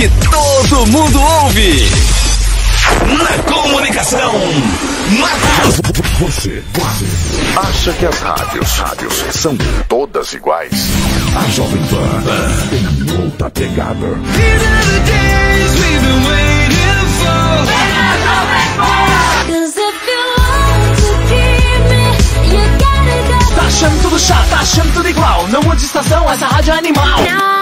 que todo mundo ouve. Na comunicação, Marcos. Você, você acha que as rádios, rádios são todas iguais? A Jovem Pan tem outra pegada. Tá achando tudo chato, tá achando tudo igual. Não mude de estação, essa rádio é animal.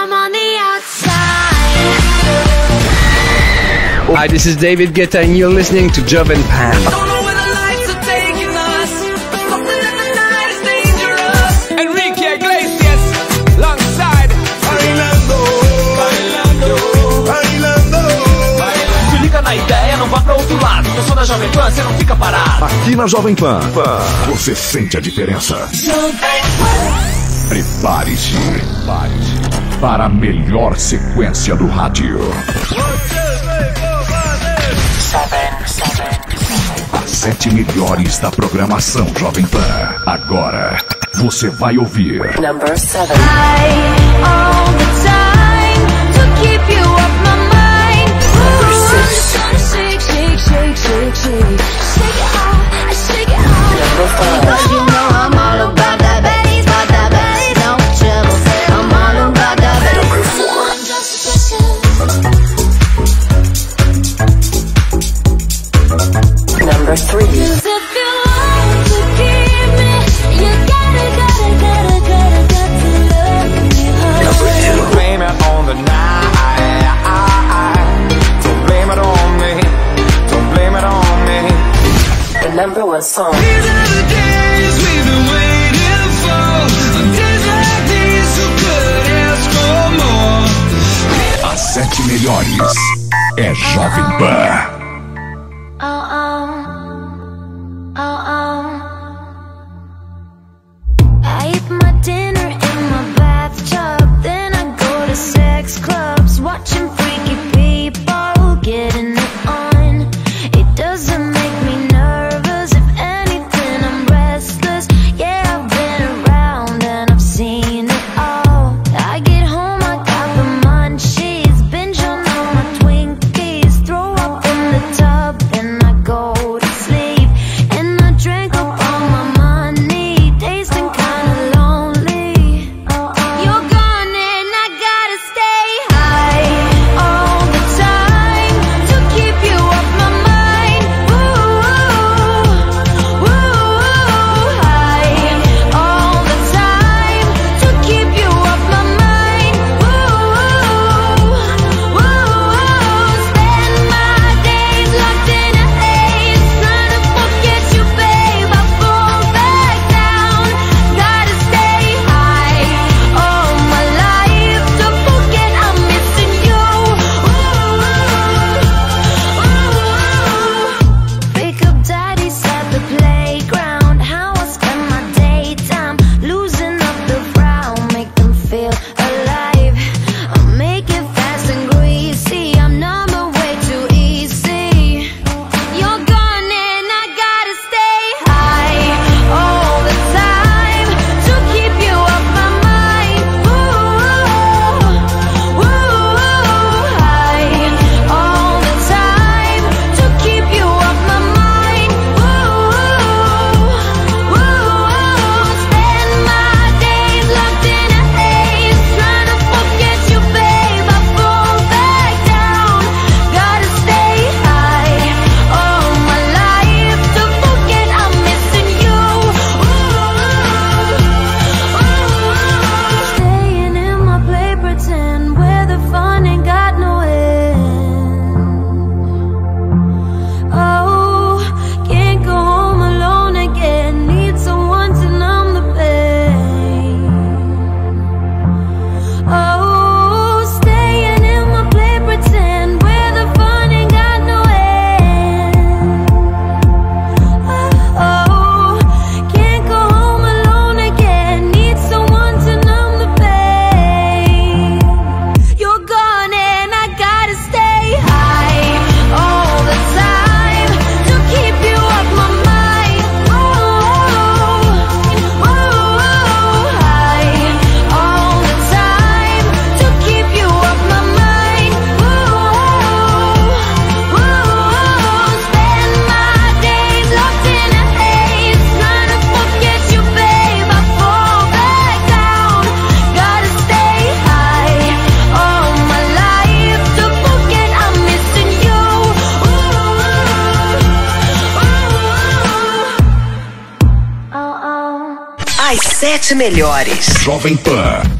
Hi, this is David Guetta and you're listening to Joven Pan. Enrique Iglesias, alongside Se liga na ideia, não vá pra outro lado. Eu sou da Jovem Pan, você não fica parado. Aqui na Jovem Pan, você sente a diferença. Prepare-se Prepare-se para a melhor sequência do rádio. As sete melhores da programação Jovem Pan. Agora você vai ouvir. Number seven. Number five. Number three. Number two. Blame it on the night. Don't blame it on me. Don't blame it on me. The number one song. As sete melhores é Jovem Pan. melhores. Jovem Pan.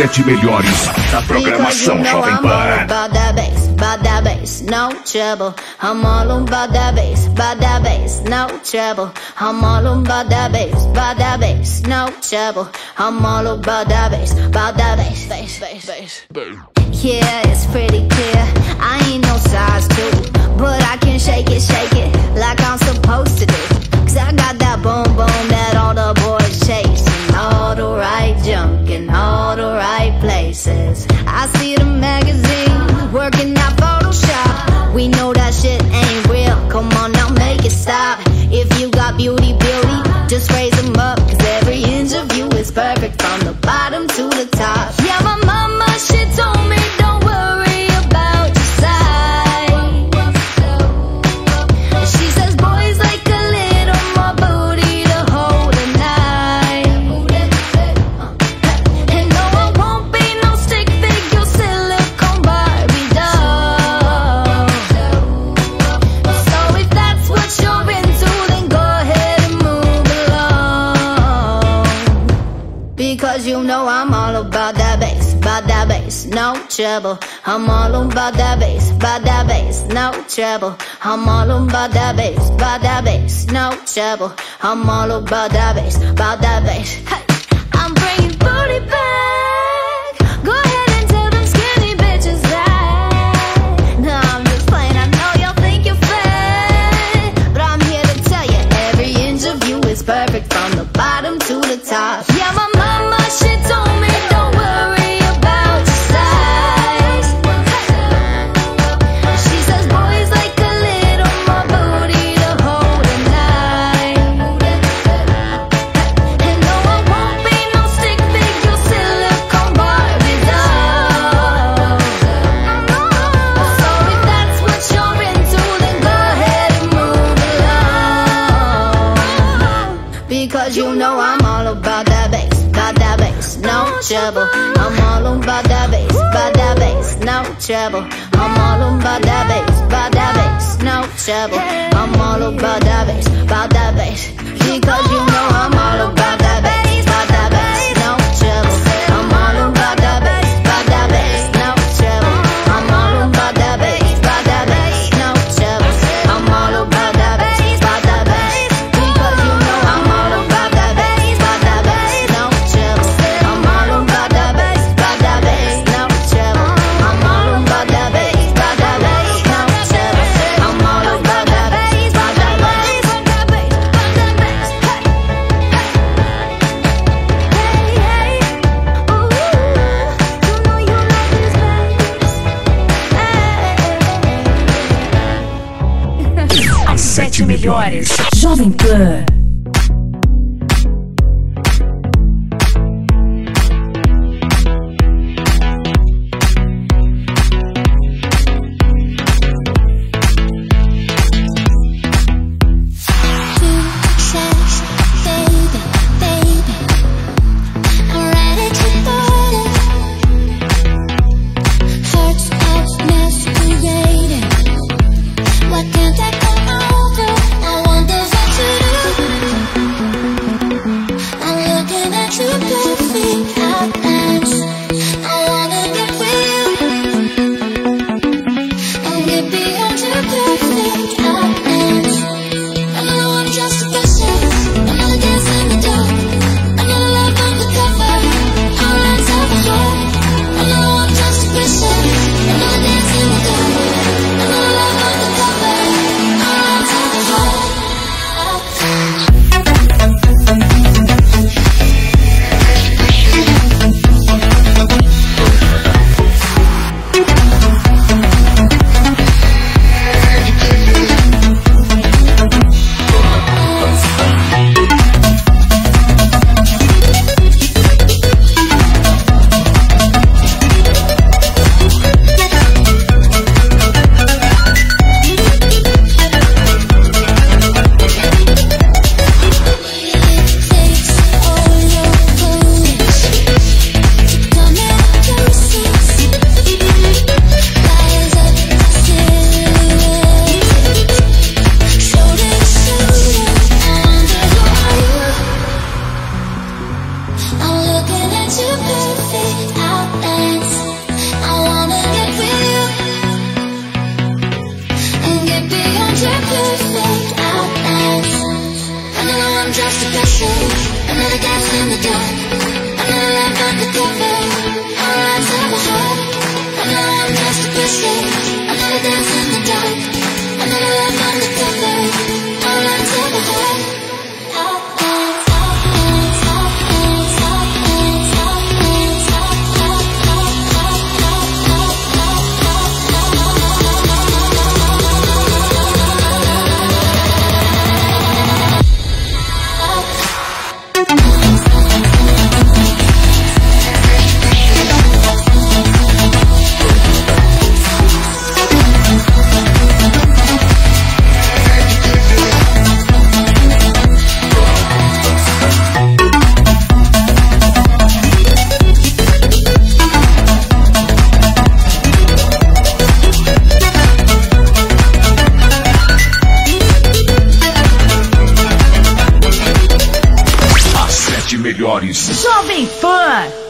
sete melhores da programação you know Jovem Pan. No trouble, I'm all on by that bass, no trouble. I'm all on by that bass, no trouble. I'm all on by that bass, by that bass. Yeah, it's pretty clear. I ain't no size two, but I can shake it, shake it like I'm supposed to do. places. I see the magazine working. Cause you know I'm all about that bass, about that bass, no trouble. I'm all about that bass, about that bass, no trouble. I'm all about that bass, about that bass, no trouble. I'm all about that bass, about that bass. Hey, I'm bringing booty back. trouble. I'm all on by that bass, by that bass, no trouble. I'm all on by that bass, by that bass, no trouble. I'm all on by that bass, by that bass, because you know I'm all about that. Jovem Pan. Jovem Pan.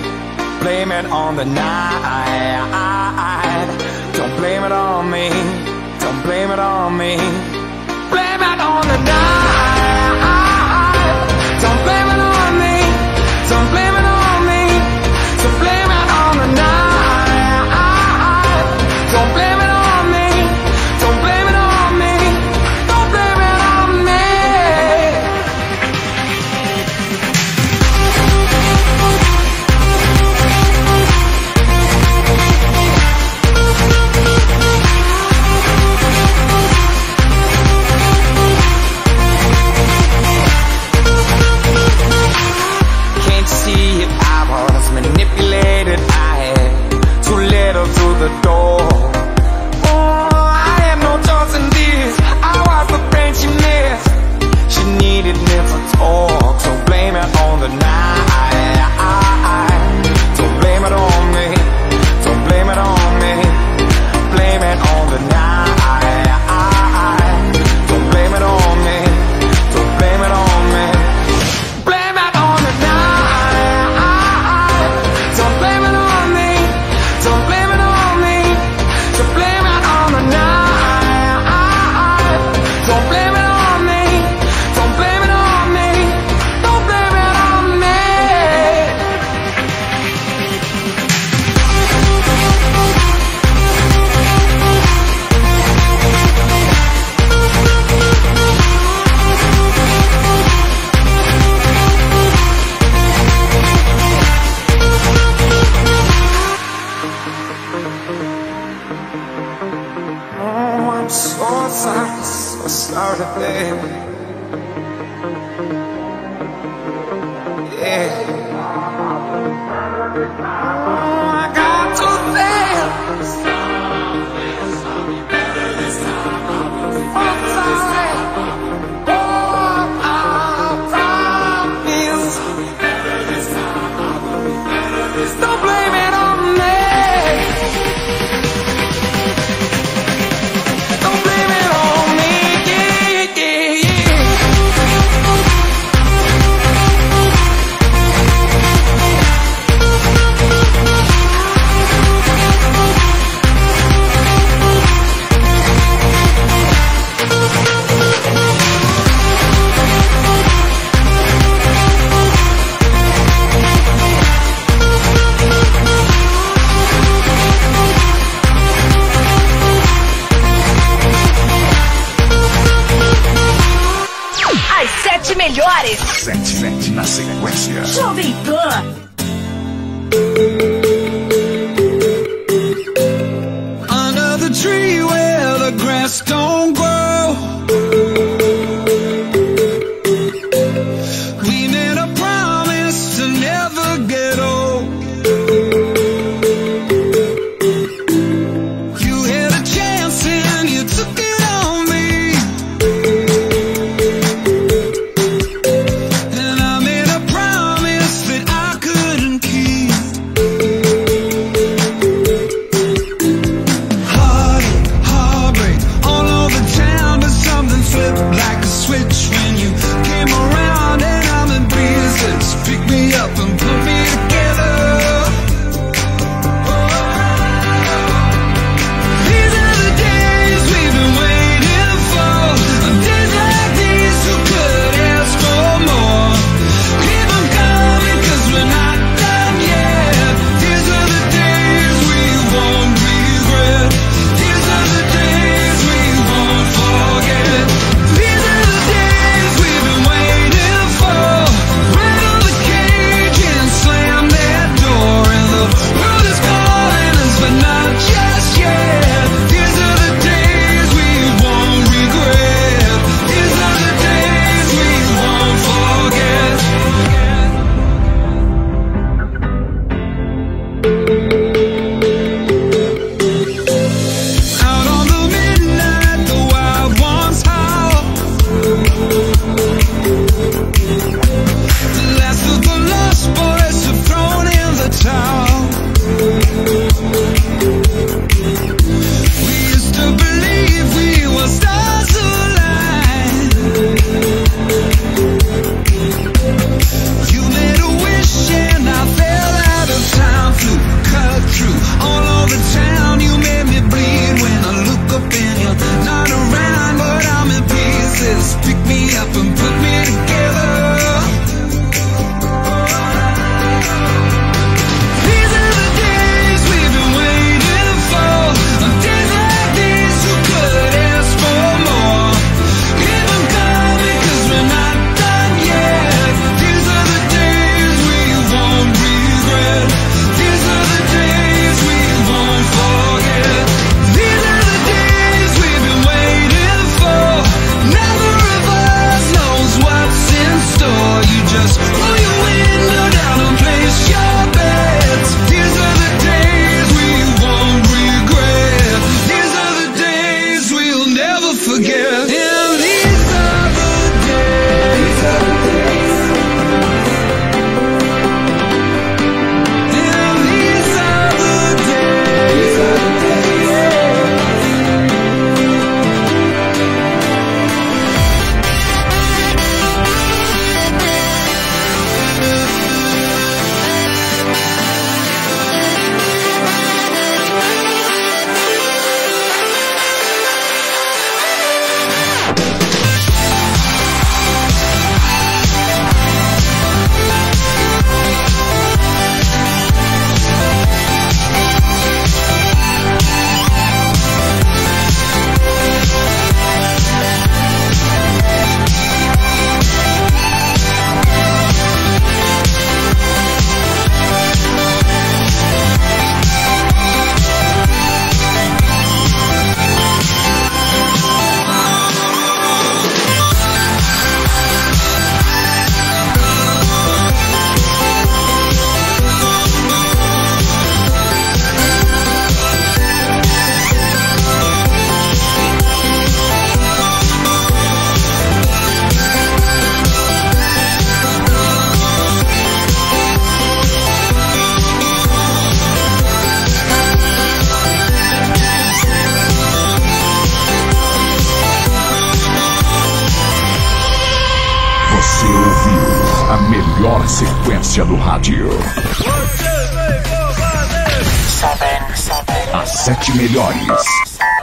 blame it on the night. Don't blame it on me. Don't blame it on me. Yeah.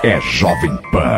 É Jovem Pan.